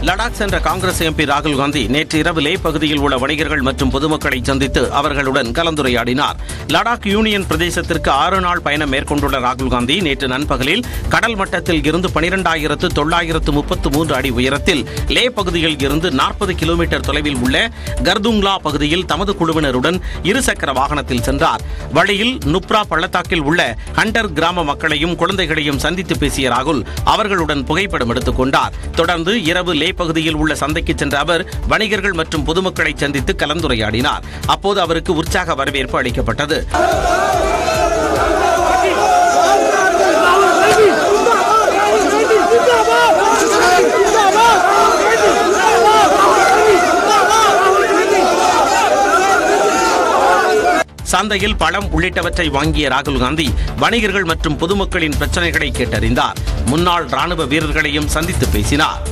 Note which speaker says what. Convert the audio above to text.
Speaker 1: லடாக் சென்ற காங்கிரஸ் எம்பி ராகுல் காந்தி நேற்று இரவு லே பகுதியில் உள்ள வணிகர்கள் மற்றும் பொதுமக்களை சந்தித்து அவர்களுடன் கலந்துரையாடினார். லடாக் யூனியன் பிரதேசத்திற்கு ஆறு நாள் பயணம் மேற்கொண்டுள்ள ராகுல் காந்தி நேற்று நண்பகலில் கடல் மட்டத்தில் இருந்து பனிரெண்டாயிரத்து தொள்ளாயிரத்து முப்பத்து மூன்று அடி உயரத்தில் லே பகுதியில் இருந்து நாற்பது கிலோமீட்டர் தொலைவில் உள்ள கர்துங்லா பகுதியில் தமது குழுவினருடன் இருசக்கர வாகனத்தில் சென்றார். வழியில் நுப்ரா பள்ளத்தாக்கில் உள்ள ஹண்டர் கிராம மக்களையும் குழந்தைகளையும் சந்தித்து பேசிய ராகுல் அவர்களுடன் புகைப்படம் எடுத்துக் கொண்டார். தொடர்ந்து இரவு லே பகுதியில் உள்ள சந்தைக்கு சென்ற அவர் வணிகர்கள் மற்றும் பொதுமக்களை சந்தித்து கலந்துரையாடினார். அப்போது அவருக்கு உற்சாக வரவேற்பு அளிக்கப்பட்டது. சந்தையில் பழம் உள்ளிட்டவற்றை வாங்கிய ராகுல் காந்தி வணிகர்கள் மற்றும் பொதுமக்களின் பிரச்சனைகளை கேட்டறிந்தார். முன்னாள் ராணுவ வீரர்களையும் சந்தித்து பேசினார்.